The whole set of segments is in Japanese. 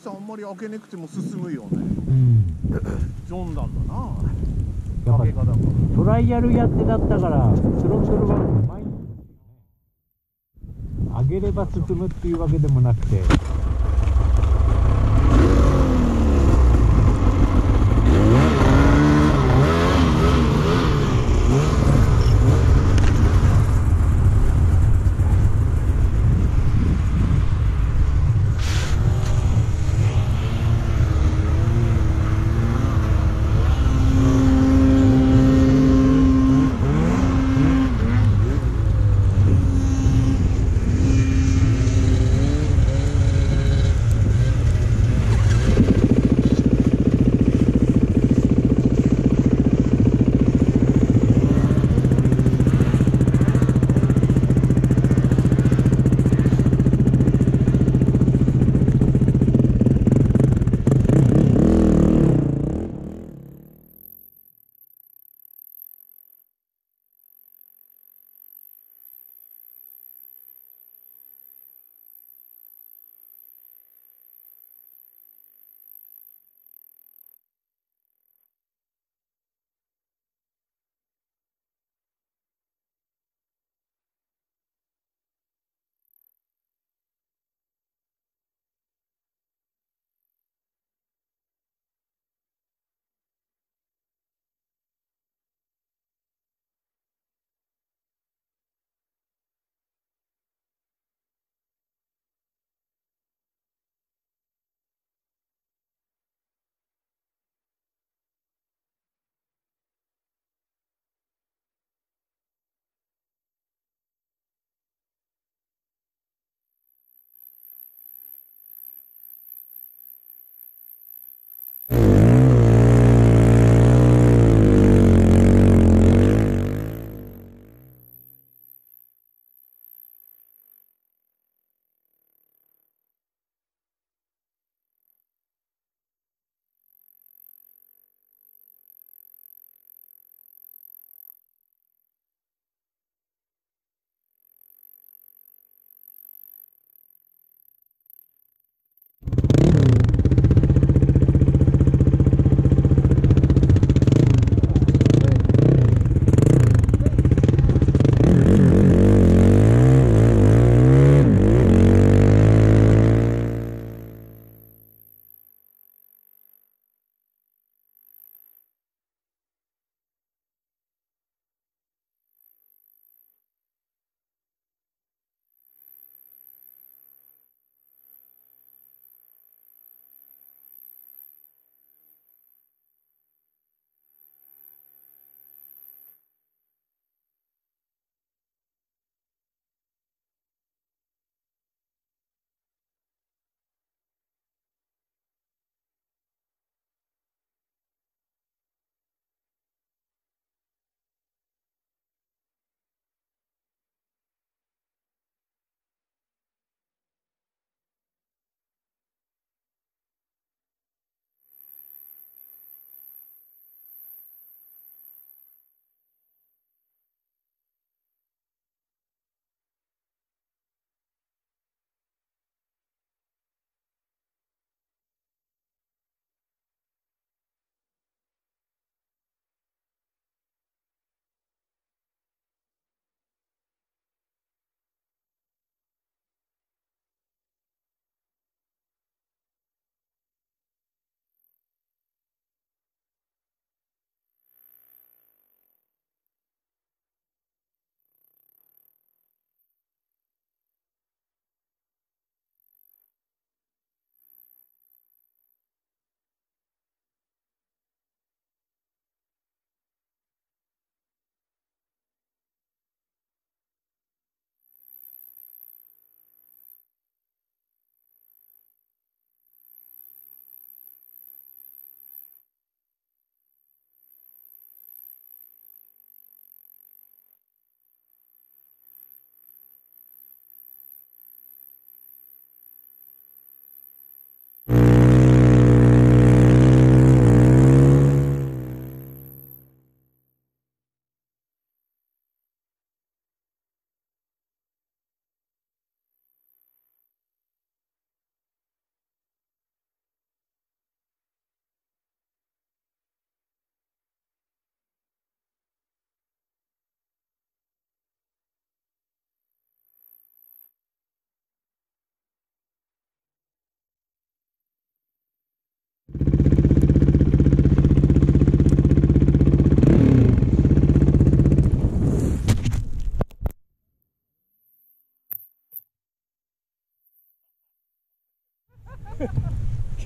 さんあんまり開けなくても進むよね。うん。ジョンダンだな。やっぱ開け方がトライアルやってだったからスロットルはうまい。んですよね上げれば進むっていうわけでもなくて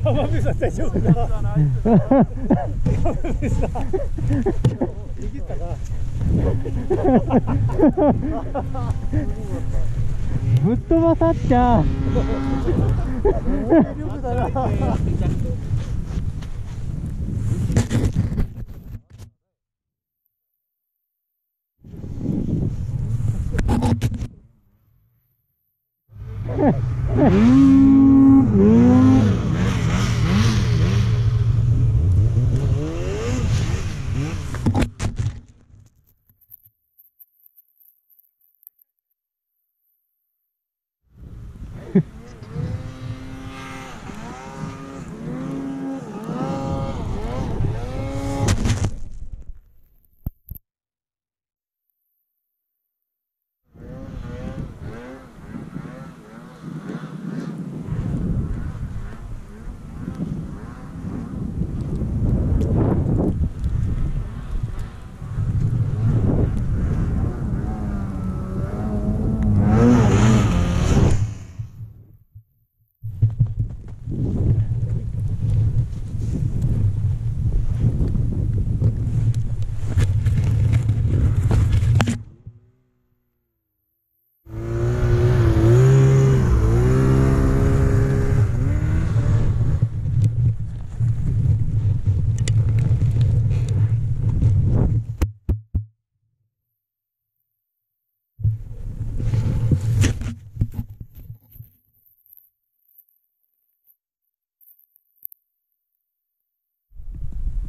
山部さん大丈夫か山部さん逃げたかぶっ飛ばさっちゃ力だな